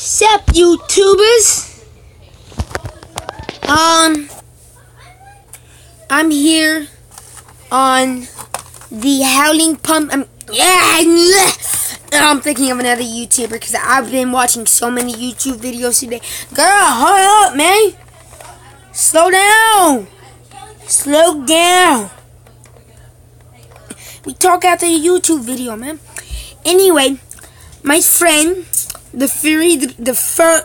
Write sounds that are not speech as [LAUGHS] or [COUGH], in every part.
Sup, YouTubers? Um, I'm here on the Howling Pump. Um, yeah, I'm thinking of another YouTuber because I've been watching so many YouTube videos today. Girl, hold up, man. Slow down. Slow down. We talk after the YouTube video, man. Anyway, my friend, the furry, the fur,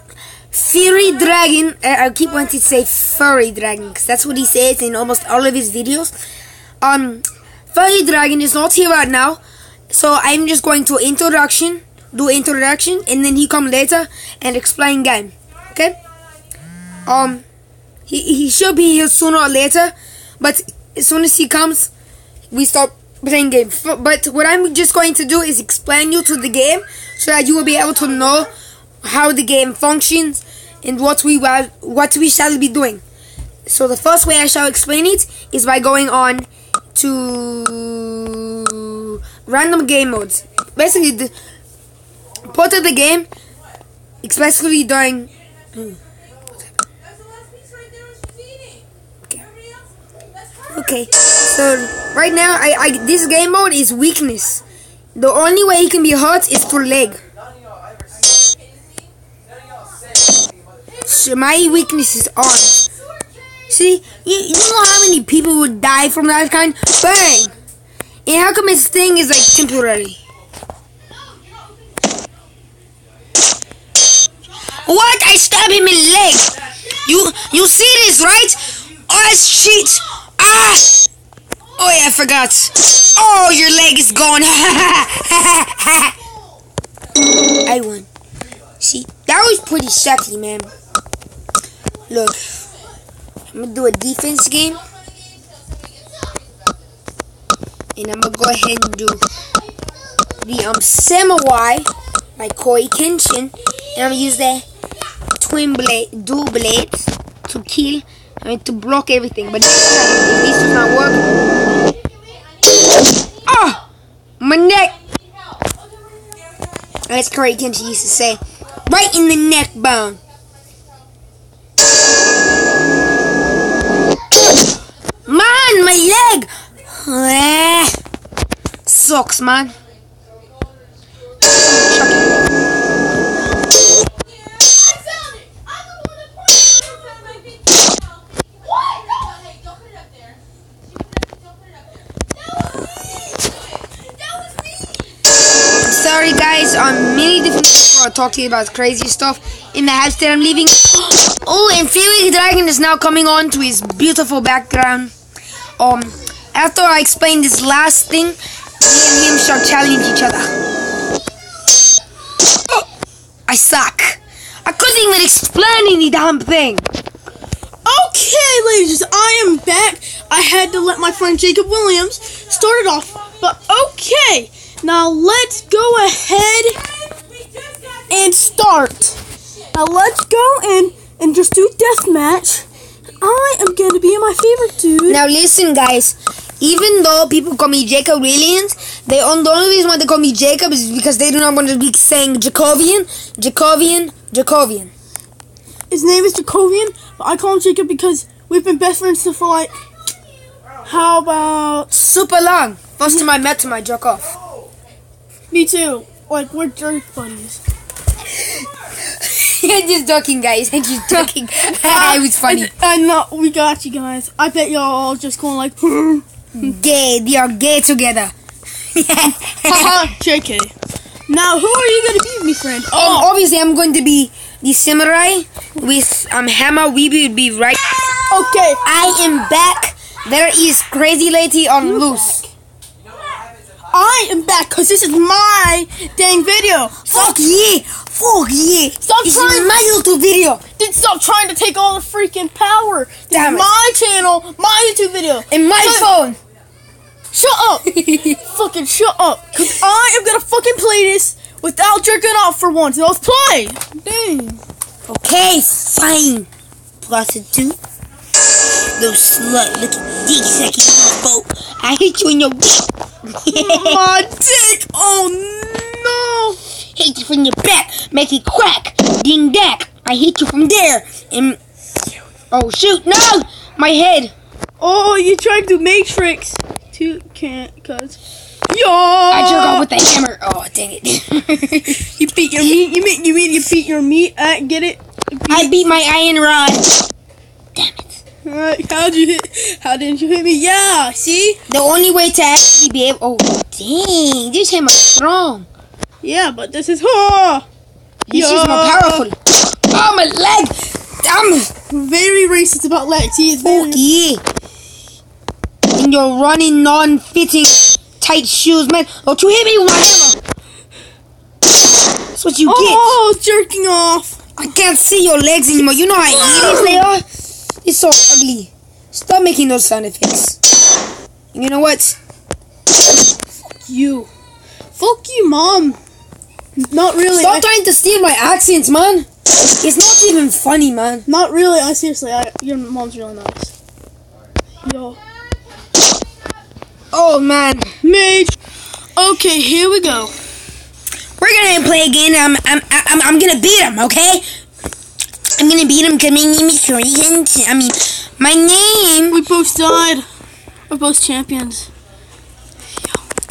furry dragon. I keep wanting to say furry dragon because that's what he says in almost all of his videos. Um, furry dragon is not here right now, so I'm just going to introduction, do introduction, and then he come later and explain game. Okay. Um, he he should be here sooner or later, but as soon as he comes, we start playing game. But what I'm just going to do is explain you to the game so that you will be able to know how the game functions and what we what we shall be doing. So the first way I shall explain it is by going on to random game modes. Basically, the part of the game, especially during. Okay, so right now, I, I this game mode is weakness. The only way he can be hurt is through leg. So my weakness is arms. See, you, you know how many people would die from that kind? Bang! And how come his thing is like temporary? What? I stab him in leg. You you see this, right? Oh shit! Ah! Oh yeah, I forgot. Oh, your leg is gone. [LAUGHS] I won. See, that was pretty sucky, man. Look, I'm gonna do a defense game. And I'm gonna go ahead and do the um Samurai by Cory Kenshin. And I'm gonna use the twin blade, dual blades to kill, I mean to block everything. But this this does not work, my neck. As Cory Kenshin used to say, right in the neck bone. Man, my leg! [SIGHS] Sucks, man. Talk to you about crazy stuff in the house that I'm leaving. Oh, and Felix Dragon is now coming on to his beautiful background. Um, after I explain this last thing, me and him shall challenge each other. [GASPS] I suck. I couldn't even explain any damn thing. Okay, ladies, I am back. I had to let my friend Jacob Williams start it off, but okay. Now let's go ahead and start. Now let's go in and just do deathmatch. I am gonna be in my favorite dude. Now listen, guys. Even though people call me Jacob Williams, they the only reason why they call me Jacob is because they do not want to be saying Jacobian, Jacobian, Jacobian. His name is Jacobian, but I call him Jacob because we've been best friends for like how about super long. First time I met him, I jerk off. Me too. Like we're jerk buddies. [LAUGHS] I'm just joking, guys. [LAUGHS] I'm just joking. [LAUGHS] it was funny. I, I know we got you guys. I bet y'all all just going like [GASPS] gay. They are gay together. Haha, JK. Now, who are you gonna be, me friend? Oh, um, obviously I'm going to be the samurai with um Hammer. We would be right. Okay, I am back. There is crazy lady on You're loose. Back. I am back because this is my dang video. Fuck yeah! Fuck yeah! Stop this trying. Is my YouTube video. Then stop trying to take all the freaking power. This Damn is my channel, my YouTube video, and my phone. Shut up! [LAUGHS] fucking shut up! Cause I am gonna fucking play this without jerking off for once. Let's play. Dang. Okay, fine. Prostitute. Those slut looking dick sucking boat. I hit you in your. [LAUGHS] My dick! Oh no! Hit you from your back, make it crack. Ding dack. I hit you from there. And oh shoot, no, my head. Oh, you tried to matrix. Two can't cause. Yo! I jerk off with the hammer. Oh dang it. [LAUGHS] You beat your meat. You mean you mean you beat your meat? Uh, get it? I beat my iron rod. Damn it. Alright, how'd you hit? How didn't you hit me? Yeah, see? The only way to actually be able. Oh dang, this hammer strong. Yeah, but this is oh, This is more Yeah. powerful. Oh my leg. Damn. very racist about legs. He is very. Yeah. And you're running non-fitting tight shoes, man. Don't you hit me with my hammer. That's what you oh, get. Oh, jerking off. I can't see your legs anymore. You know how hideous they are? It's so ugly. Stop making those sound effects. And you know what? Fuck you. Fuck you, mom. Not really. Stop I, trying to steal my accents, man. It's not even funny, man. not really. I seriously. I, your mom's really nice. Yo. Oh, man. Mage. Okay, here we go. We're gonna play again. I'm, I'm, I'm, I'm gonna beat him, okay? I'm gonna beat him because my name is Korean. I mean, my name. We both died. We're both champions.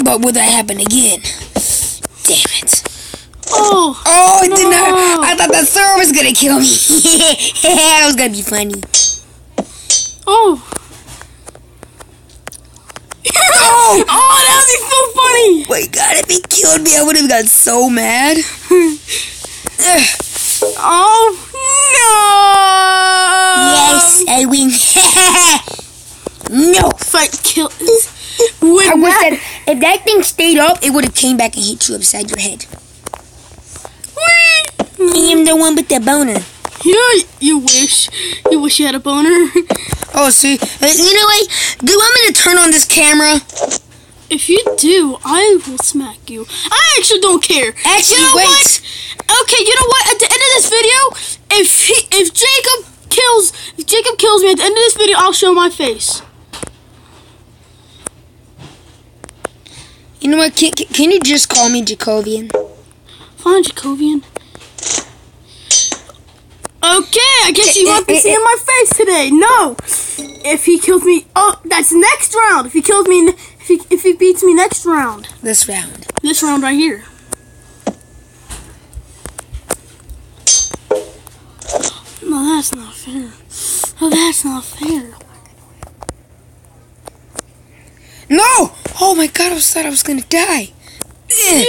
But will that happen again? Damn it. Oh. Oh, it did No. not. I thought the sword was gonna kill me. [LAUGHS] that was gonna be funny. Oh. Oh! [LAUGHS] Oh, that would be so funny. my god, if he killed me, I would have got so mad. [LAUGHS] Oh no! yes, I win. no. Fight kill. Win I wish that. that if that thing stayed up, it would have came back and hit you upside your head. I am the one with the boner. Yeah, you wish. You wish you had a boner. [LAUGHS] Oh, see, uh, you know what? Do you want me to turn on this camera? If you do, I will smack you. I actually don't care. Actually, you know wait. what? Okay, you know what? At the end of this video, if he, if Jacob kills, if Jacob kills me at the end of this video, I'll show my face. You know what? Can, can, can you just call me Jacobian? Fine, Jacobian. Okay, I guess you want to see my face today. No, if he kills me, oh, that's next round. If he kills me, if he if he beats me next round, This round. this round right here. No, that's not fair. No, that's not fair. No! Oh my god, I was thought I was gonna die. Yeah,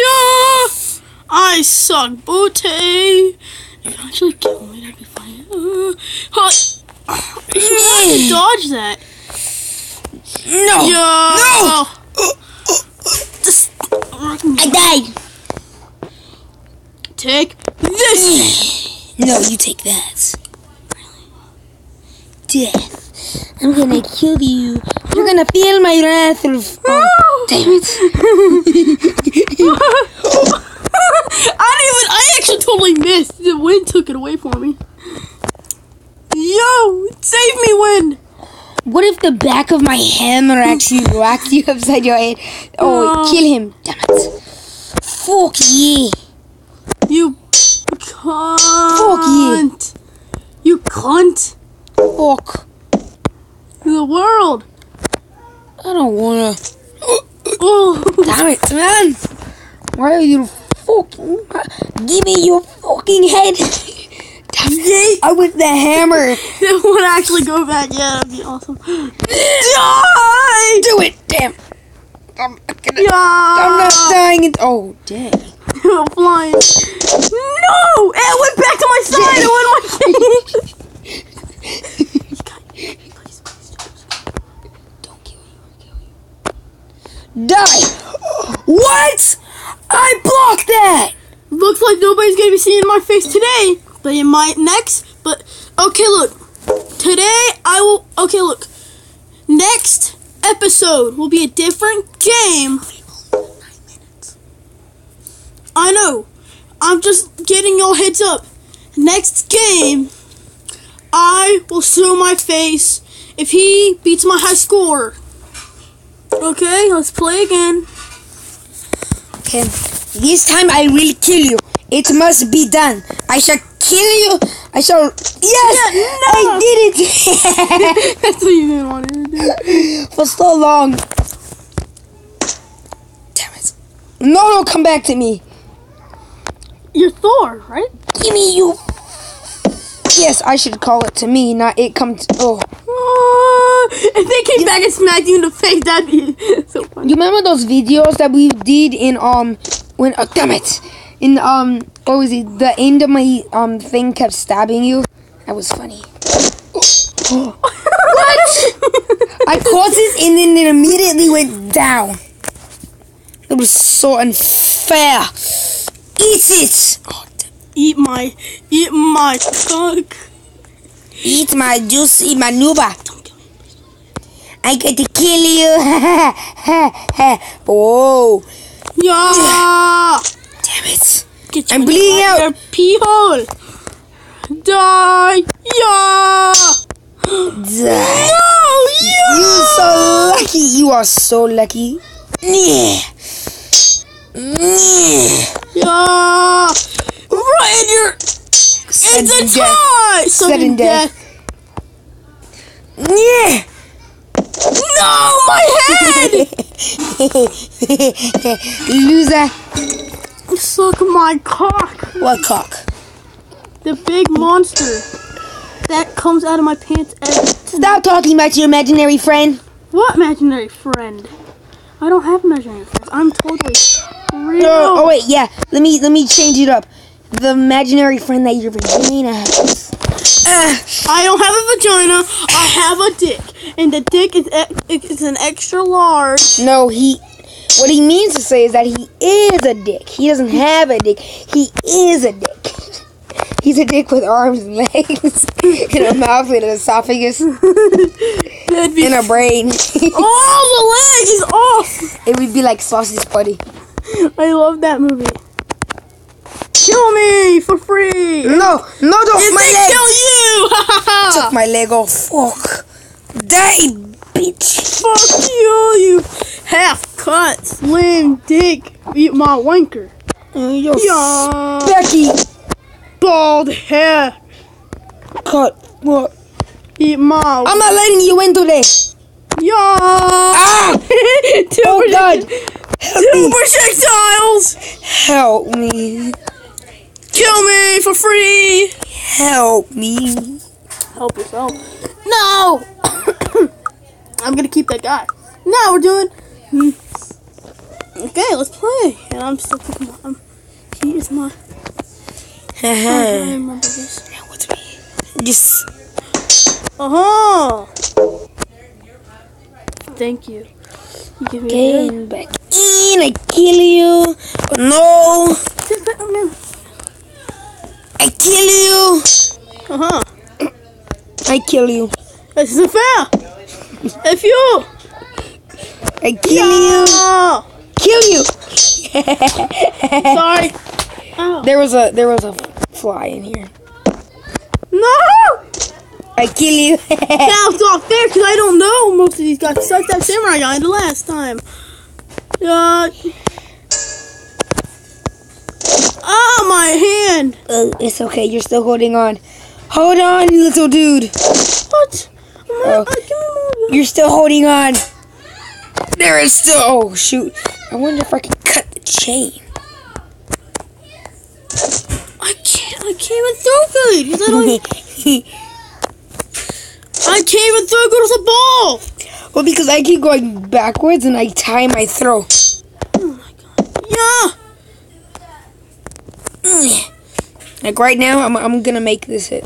I suck, booty. If you actually kill me, that'd be funny. Uh, huh. You to mm. dodge that. No! Yeah. No! Just I died. take this. No, you take that. Death. I'm gonna kill you. You're gonna feel my wrath. Oh, damn it. [LAUGHS] [LAUGHS] [LAUGHS] I didn't even. I actually totally missed. The wind took it away from me. Yo, save me, wind. What if the back of my hammer actually [LAUGHS] whacked you upside your head? Oh, No. kill him. Damn it. Fuck yeah. You cunt. Fuck yeah. You cunt. Fuck. The world. I don't wanna. [GASPS] Oh. Damn it, man. Why are you fucking. Give me your fucking head. Damn [LAUGHS] it. I with the hammer. [LAUGHS] That would actually go back. Yeah, that'd be awesome. Die! Do it. Damn. I'm gonna. Yeah! I'm not dying. In, oh, dang. [LAUGHS] I'm flying. No! It went back to my side. It went my Don't kill you. I'll kill you. Die. What? I blocked that. Looks like nobody's gonna be seeing my face today, but it might next. But okay, look. Today I will. Okay, look. Next episode will be a different game. I know. I'm just getting your heads up. Next game, I will show my face if he beats my high score. Okay, let's play again. Okay. This time I will kill you. It must be done. I shall kill you. I shall. Yes, Yeah, no. I did it [LAUGHS] That's what you didn't want to do. [LAUGHS] for so long. Damn it! No, don't come back to me. You're Thor, right? Give me you. Yes, I should call it to me, not it come to. Oh, if they came back and smacked you in the face, that'd be [LAUGHS] so funny. you remember those videos that we did in um when? Oh, damn it! In um, what was it? The end of my um thing kept stabbing you. That was funny. Oh. [LAUGHS] what? I caught it and then it immediately went down. It was so unfair. Eat it. Oh. Eat my, eat my cock. Eat my juice, eat my nuba. I get to kill you. [LAUGHS] Whoa. Yeah. Damn it. Get I'm bleeding in out. Your pee hole. Die. Yeah. Die. No. Yeah. You so lucky. You are so lucky. Yeah. Yeah. Right in your. Sudden It's a death. tie. Sudden death. Yeah. No, my head. [LAUGHS] Loser. Suck my cock. What cock? The big monster that comes out of my pants. Every Stop talking about your imaginary friend. What imaginary friend? I don't have imaginary friends. I'm totally real. No, oh wait, yeah. Let me let me change it up. The imaginary friend that your vagina has. Ah, I don't have a vagina. I have a dick, and the dick is e- is an extra large. no, he. What he means to say is that he is a dick. He doesn't have a dick. He is a dick. [LAUGHS] He's a dick with arms and legs, [LAUGHS] and a mouth and an esophagus, [LAUGHS] and a brain. oh, the leg is off. it would be like sausage buddy. I love that movie. Kill me for free. No, no, don't If my leg. kill you, [LAUGHS] Took my leg off. Fuck. Die, bitch. fuck you, you half cut, slim dick. Eat my wanker. Yo, Yeah. Becky, Bald hair. cut. What? Eat my. I'm not letting you in today. Yeah. Ah! [LAUGHS] Two Oh God! Help Two projectiles. Help me! Kill me for free. Help me! Help yourself. No. [COUGHS] I'm gonna keep that guy. Now we're doing. Okay, let's play. And I'm still picking my. Um, he is my. [LAUGHS] I Haha. remember this. What's me? Just Uh huh. Thank you. You give me a get back in. I kill you. Oh, no! I kill you. Uh huh. I kill you. This isn't fair. If you. I kill you. Oh, Kill you. [LAUGHS] sorry. Oh. There was a there was a fly in here. No! I kill you. [LAUGHS] That's not fair because I don't know most of these guys. Besides that samurai guy the last time. Uh. Ah, my hand. oh, it's okay. You're still holding on. Hold on, little dude. What? Oh, my, Oh. uh, give me more. You're still holding on. There is still. Oh shoot! I wonder if I can cut the chain. I can't. I can't even throw good. 'cause I, don't, I can't even throw good with a ball. well, because I keep going backwards and I tie my throw. Oh my god. Yeah. Like right now, I'm I'm gonna make this hit.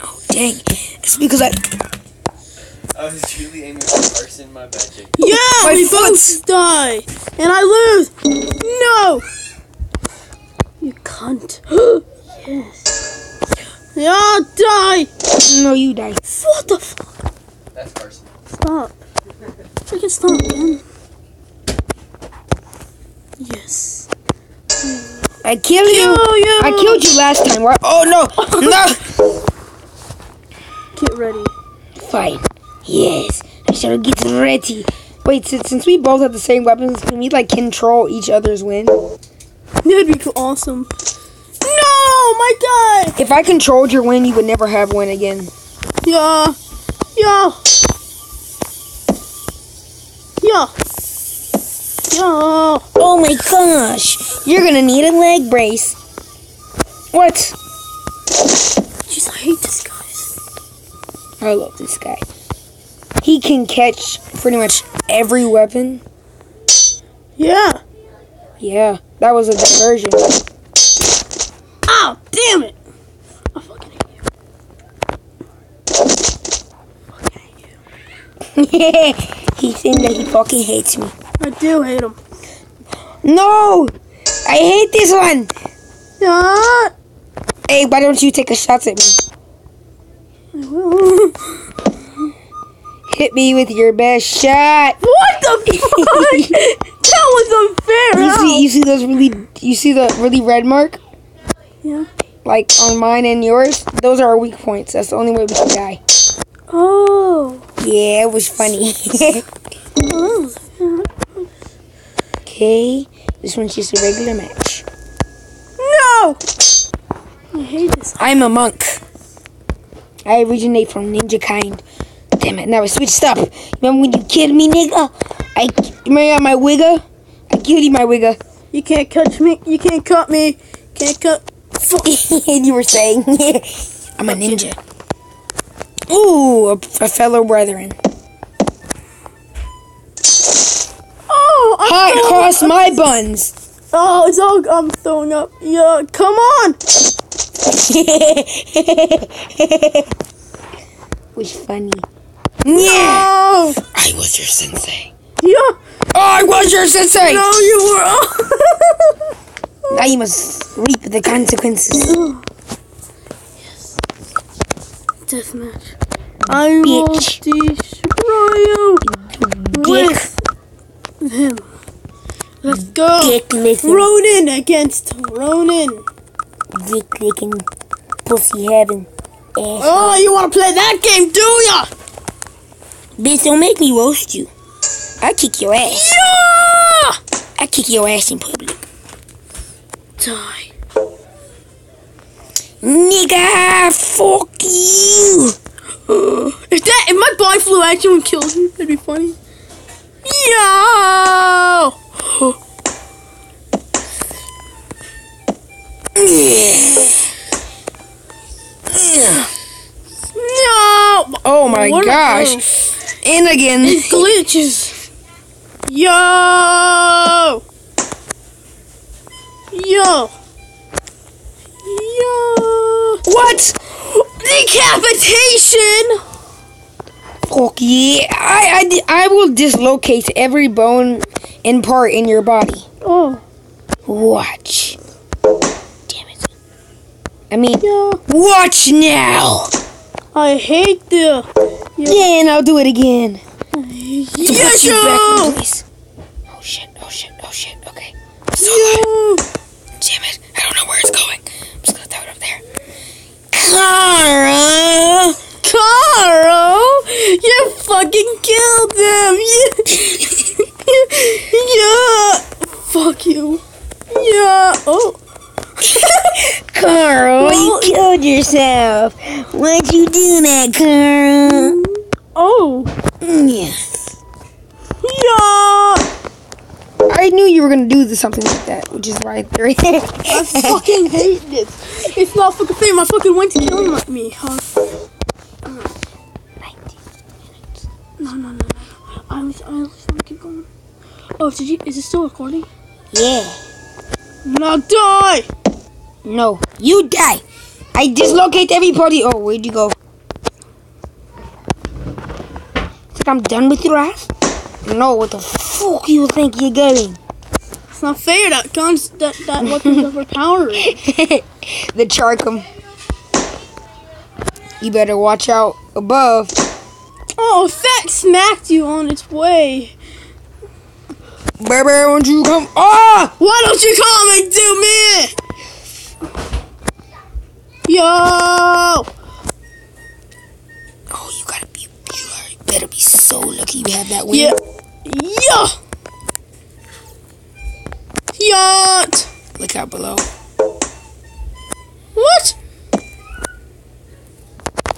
Oh dang! It's because I I was truly aiming for Carson, my bad, Yeah, My we foot. both die. And I lose. No. You cunt. [GASPS] yes. Yeah, die. no, you die. What the fuck? That's Carson. Stop. Freaking stop, man. Yes. I kill you. You. I killed you last time. Right? Oh no! [LAUGHS] No! Get ready. Fine. Yes, I shall get ready. Wait, since, since we both have the same weapons, can we like control each other's win? That'd be awesome. No, my god! If I controlled your win, you would never have win again. Yeah. Yeah. Yeah. Yeah. Oh my gosh! You're gonna need a leg brace. What? Jeez, I hate this guy. I love this guy. He can catch pretty much every weapon. Yeah. Yeah, that was a diversion. Oh, damn it. I fucking hate you. Fucking hate you. he thinks that he fucking hates me. I do hate him. No! I hate this one! Yeah. Hey, why don't you take a shot at me? [LAUGHS] Hit me with your best shot! What the [LAUGHS] fuck? that was unfair. You see, you see those really, you see the really red mark, Yeah. like on mine and yours. Those are our weak points. That's the only way we can die. Oh. Yeah, it was funny. [LAUGHS] oh. Okay, this one's just a regular match. No. I hate this. I'm a monk. I originate from ninja kind. Damn it! Now I switched up. Remember when you killed me, nigga? I remember my wigger. I killed you, my wigger. You can't catch me. You can't cut me. Can't cut. [LAUGHS] and you were saying, [LAUGHS] I'm a ninja. Ooh, a, a fellow brethren. Oh, I'm Hot cross my buns. Oh, it's all. I'm throwing up. Yeah, come on. [LAUGHS] was funny. Yeah, Oh. I was your sensei. Yeah. Oh, I was your sensei. No, you were. [LAUGHS] Now you must reap the consequences. Deathmatch. I will Bitch. destroy you Dick, with him. Let's go. dick licking, Ronin against Ronin. dick licking, pussy heaven. ass. Oh, you want to play that game, do ya? Bitch, don't make me roast you. I kick your ass. Yeah! I kick your ass in public. Die. Nigga, fuck you. [GASPS] If that, if my body flew at you and killed you, that'd be funny. Yo! No! Oh my What gosh. And again. glitches. Yo! Yo! Yo! What? [GASPS] Decapitation! Yeah. I, I, I will dislocate every bone and part in your body. Oh, Watch. Damn it. I mean, yeah. watch now. I hate the. Yeah, and I'll do it again. Yes, you back in yo! place. Oh shit, oh shit, oh shit. Okay. So good. Damn it. I don't know where it's going. I'm just gonna throw it up there. Kara! Carl! You fucking killed him! [LAUGHS] yeah! Fuck you. Yeah! Oh! [LAUGHS] Carl, you killed yourself. Why'd you do that, Carl? Oh! Yes. Yeah! I knew you were gonna do something like that, which is why it. I fucking hate this. It's not fucking fair. My fucking went to kill me. Huh? No, no, no, no. I was, I was want to keep going. Oh, did you? Is it still recording? yeah. Now die! No, you die. I dislocate everybody. Oh, where'd you go? Think I'm done with your ass? No, what the fuck you think you're getting? It's not fair. That guns, that that weapon's [LAUGHS] overpowering. the Charcum. You better watch out above. Oh, Fat smacked you on its way. Baby, won't you come? Ah! Why don't you come and do me? Yo! Oh, you gotta be, you better be so lucky you have that win. Yeah. Yo! Yacht! Look out below. What?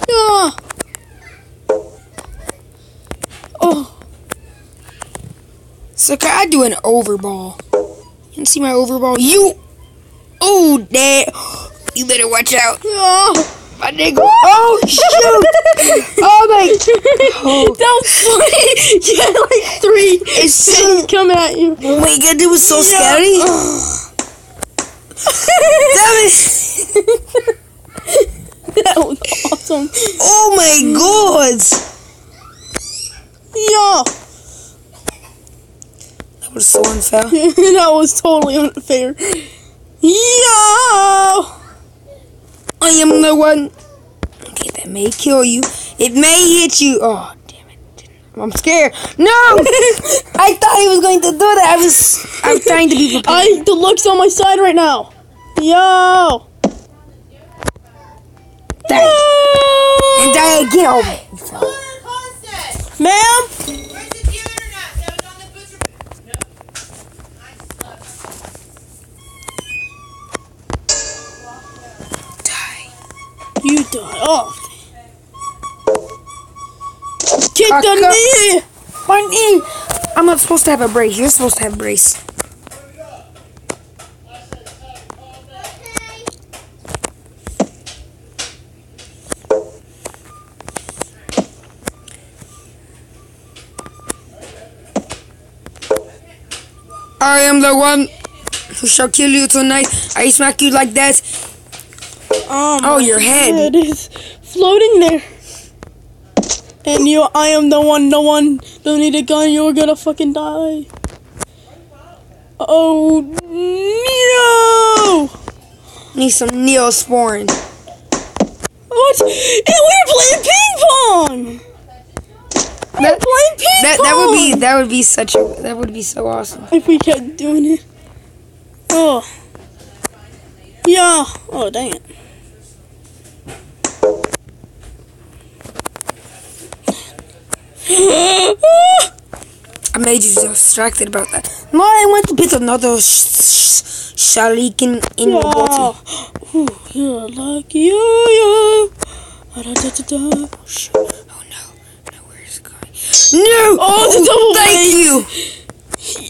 Yeah. Oh. So can I do an overball? You can see my overball? You! Oh, dad! You better watch out. Oh, My nigga. Oh, shoot! [LAUGHS] Oh, my. Oh. that was funny. [LAUGHS] You had like three It's things coming at you. Oh my god, it was so scary. That was. [LAUGHS] that was awesome. Oh my god! Yeah, That was so unfair. [LAUGHS] that was totally unfair. Yo! I am the one. Okay, that may kill you. It may hit you. Oh, damn it. I'm scared. No! [LAUGHS] I thought he was going to do that. I was. I was trying to be [LAUGHS] prepared. I the luck's on my side right now. Yo. Die. And die again. Oh. Ma'am. Die. You die off. Kick the knee. My knee. I'm not supposed to have a brace. You're supposed to have a brace. Am the one who shall kill you tonight. I smack you like that. Oh, Oh, your head. is floating there. And you, I am the one, the one. Don't need a gun. You're gonna fucking die. Oh no! Need some neosporin. What? And we're playing ping pong. That- playing ping That that would be that would be such a that would be so awesome. if we kept doing it. Oh. Yeah. Oh dang it. I made you distracted about that. No, I want to put another sh- sh- shuriken in yeah. body. Ooh, you, yeah. Da-da-da-da-da. Oh shoot! Oh no! No, where's it going? No! Oh, the double Thank win. you.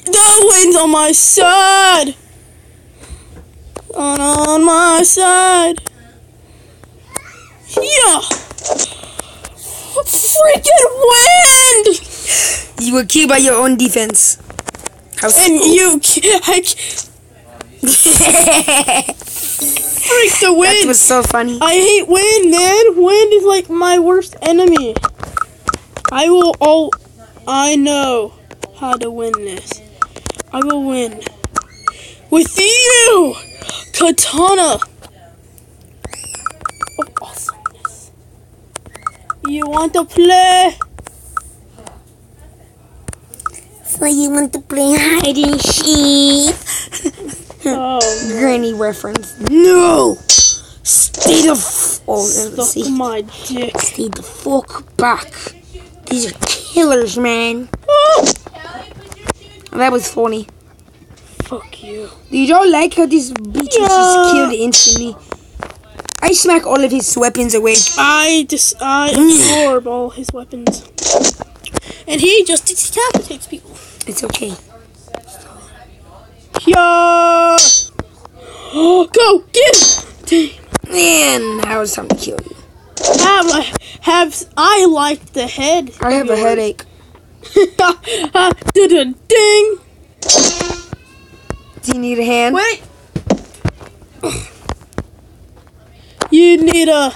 The wind's on my side. On on my side. Yeah. Freaking wind! You were killed by your own defense. How And you, I, [LAUGHS] freak the wind! that was so funny. I hate wind, man. Wind is like my worst enemy. I will all. I know how to win this. I will win with you, Katana of awesomeness. You want to play? So you want to play hide and seek? [LAUGHS] Oh, [LAUGHS] Granny reference. No! Stay the f- oh, suck my dick. Stay the fuck back. These are killers, man. That was funny. fuck you. You don't like how this bitch was just killed instantly. I smack all of his weapons away. I just I mm. absorb all his weapons, and he just decapitates people. It's okay. Yeah. [GASPS] Go get him. Damn. Man, now it's time to kill you. Have I have I liked the head? I have a headache. [LAUGHS] Ding. Ding. Do you need a hand? Wait. You need a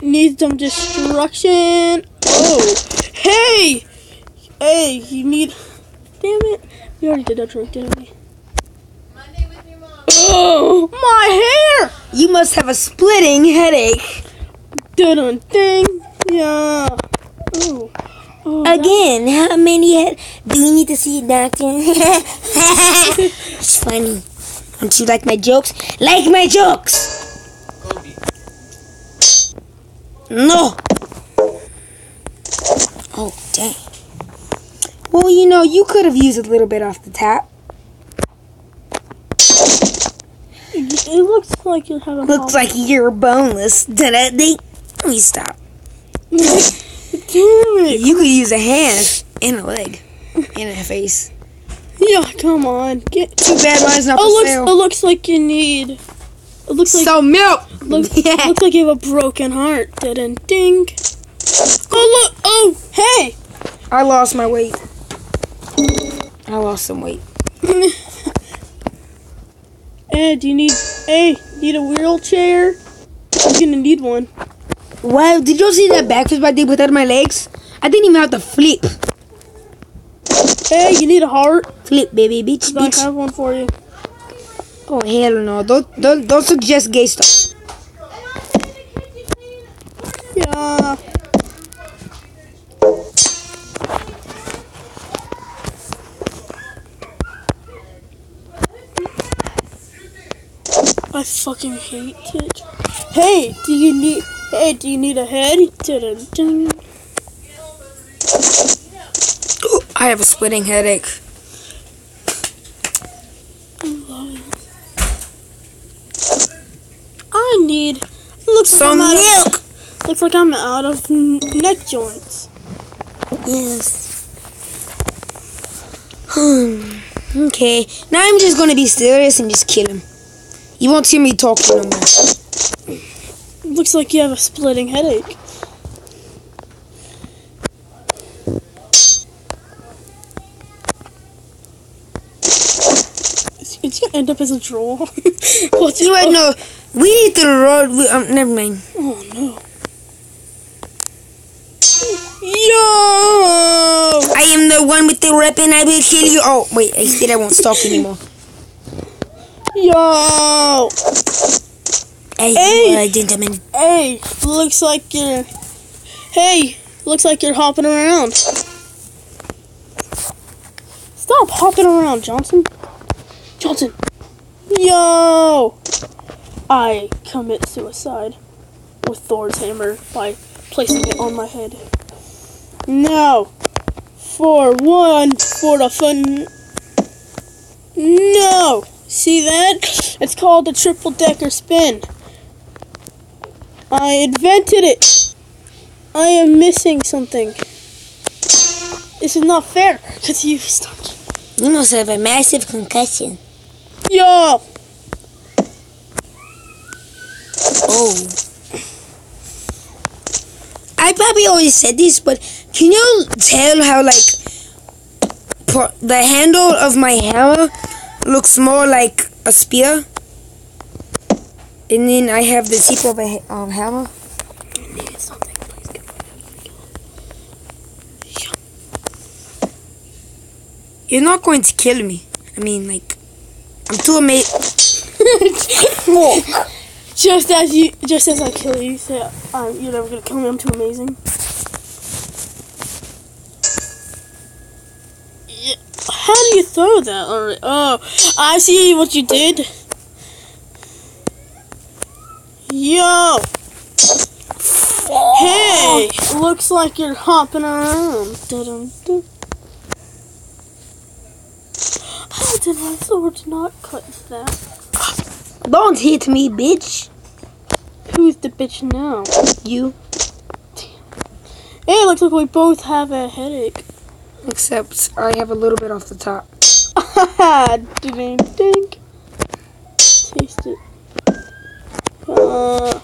need some destruction. Oh, hey, hey, you need. Damn it, we already did that trick, didn't we? Oh, my hair! You must have a splitting headache. Dun ding. Yeah. Oh. oh Again, how many head do we need to see a doctor? [LAUGHS] it's funny. Don't you like my jokes? Like my jokes! No! Oh, dang. Well, you know, you could have used a little bit off the top. It looks like you're having. Looks like you're boneless. Did it? Let me stop. Damn it. You could use a hand. and a leg. and a face. Yeah, come on. Get. Too bad mine's not Oh, for looks. sale. It looks like you need. It looks like. Some milk. Look, [LAUGHS] Yeah. looks like you have a broken heart. Didn't ding. Oh look! Oh hey! I lost my weight. I lost some weight. [LAUGHS] Hey, do you need? Hey, need a wheelchair? You're gonna need one. Wow, did you see that backflip I did without my legs? I didn't even have to flip. Hey, you need a heart? Flip, baby, bitch, I have one for you. Oh hell no! Don't don't don't suggest gay stuff. Fucking hate it. Hey, do you need? Hey, do you need a head? Dun, [GASPS] dun. I have a splitting headache. I need. Looks like I'm out milk. Of, looks like I'm out of neck joints. Yes. Hmm. okay. Now I'm just gonna be serious and just kill him. You won't see me talking no more. Looks like you have a splitting headache. It's, gonna end up as a draw. [LAUGHS] What's You know, no, we need the road. We, um, never mind. Oh no. Yo! I am the one with the weapon. I will kill you. Oh wait, I said I won't stalk anymore. Yo! Hey, Hey. are a gentleman. Hey, looks like you're. Hey, looks like you're hopping around. Stop hopping around, Johnson. Johnson. Yo! I commit suicide with Thor's hammer by placing it on my head. No! For one, for the fun. No! See that? It's called a triple decker spin. I invented it. I am missing something. This is not fair because you started. You must have a massive concussion. Yo, Oh. I probably always said this, but can you tell how like the handle of my hammer looks more like a spear, and then I have the tip of a um, hammer. You're not going to kill me. I mean, like, I'm too amazing. [LAUGHS] Just as you, just as I kill you, say uh, you're never gonna kill me. I'm too amazing. How do you throw that? Or, oh, I see what you did. Yo. Hey, looks like you're hopping around. Dun-dun-dun. How did my sword not cut that? Don't hit me, bitch. Who's the bitch now? You. Hey, looks like we both have a headache. Except I have a little bit off the top. ding ding. Taste it. Uh,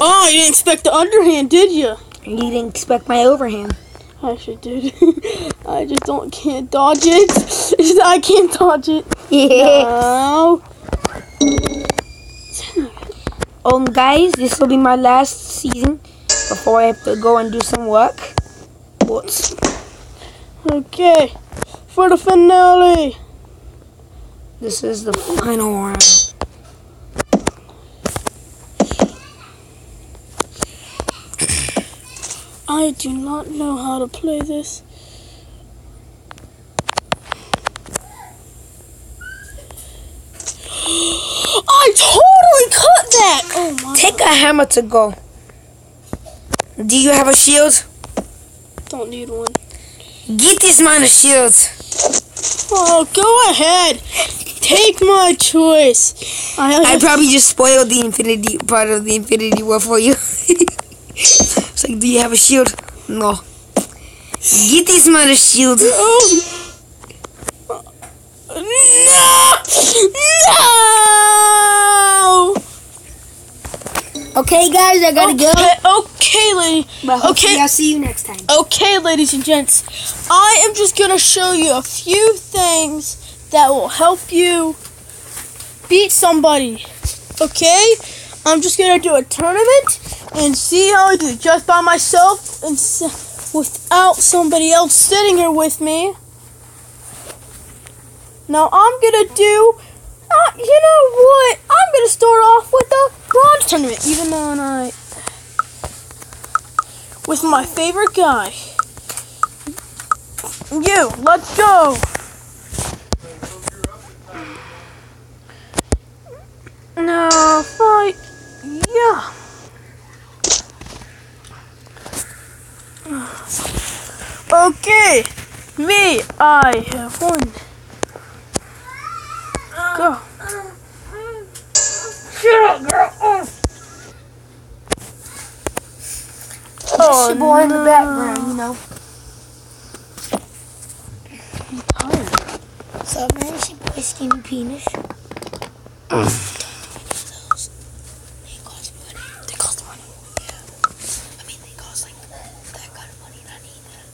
oh, you didn't expect the underhand, did you? You didn't expect my overhand. I should did. [LAUGHS] I just don't can't dodge it. [LAUGHS] I can't dodge it. Yeah. No. [LAUGHS] Um, guys, this will be my last season before I have to go and do some work. What? Okay. For the finale. This is the final round. I do not know how to play this. I totally cut that! Oh my Take a hammer to go. Do you have a shield? don't need one. Get this man a shield. Oh, go ahead. Take my choice. I, I probably just spoiled the infinity part of the infinity war for you. [LAUGHS] it's like, do you have a shield? No. Get this man mother shield. Oh. No! No! Okay, guys, I gotta go. Okay, okay, lady. Okay. I'll see you next time. Okay, ladies and gents, I am just gonna show you a few things that will help you beat somebody. Okay? I'm just gonna do a tournament and see how I do just by myself and s- without somebody else sitting here with me. Now I'm gonna do. Uh, you know what? I'm gonna start off with the bronze tournament, even though I with my favorite guy. You, let's go. No, fight. Yeah. Okay, me, I have won. Go. Shut up, girl. Oh, Your boy in the background, you know. Tired. What's up, man? Your boy Skinny Penis. They cost money. They cost money. I mean, they cost like that kind of money, and I need that.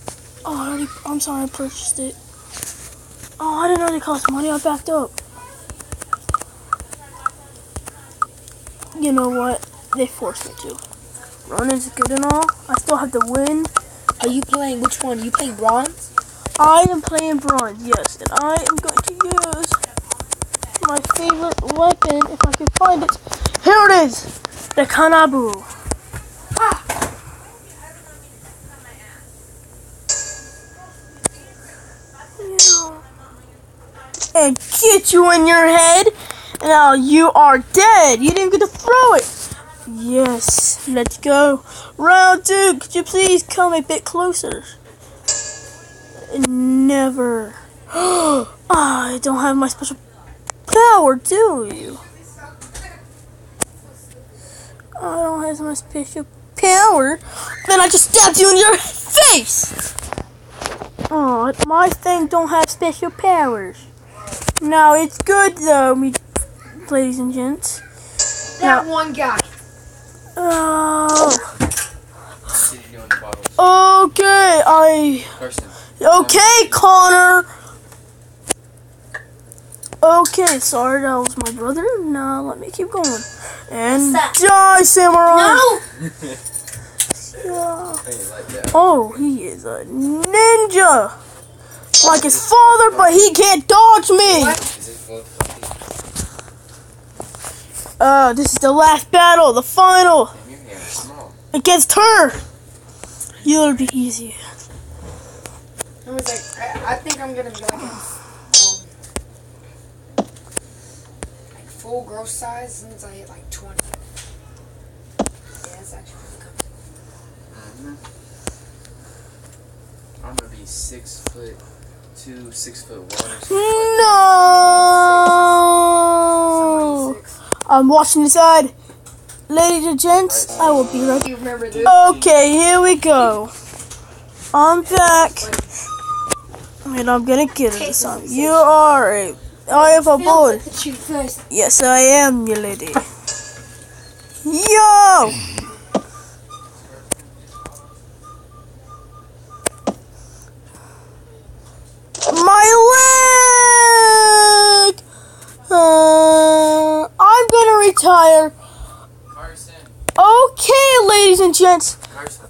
Oh, I already, I'm sorry, I purchased it. Oh, I didn't know they cost money. I backed up. You know what? They forced me to. Running's good and all. I still have to win. Are you playing which one? You playing bronze? I am playing bronze, yes, and I am going to use my favorite weapon if I can find it. Here it is, the Kanabo. Yeah. And get you in your head. Now you are dead. You didn't get to throw it. Yes, let's go. Round two. Could you please come a bit closer? Never. [GASPS] I don't have my special power, do you? I don't have my special power. Then I just stabbed you in your face. Oh, my thing don't have special powers. No, it's good though, me, ladies and gents. That one guy. Oh, What are you doing the bottles? okay. I. Carson. Okay, Connor. Okay, sorry, that was my brother. Now let me keep going. And What's die, samurai. No! Yeah. Hey, like that. Oh, he is a ninja. Like his father, but he can't dodge me. What? Is it full? Uh, this is the last battle, the final Damn, your hand is small. against her. You'll be easy. I was like, I, I think I'm gonna be like um, like full growth size since I hit like 20. Yeah, that's actually really good. I'm gonna be six foot two, six foot one. Or something. No. 76. I'm watching this ad. Ladies and gents, I will be right this? Okay, here we go. I'm back. And I'm gonna get it this time. You are a. I have a boy. The shoot first. Yes, I am, you lady. [LAUGHS] Yo! My leg! Uh, Carson. Okay, ladies and gents. Carson.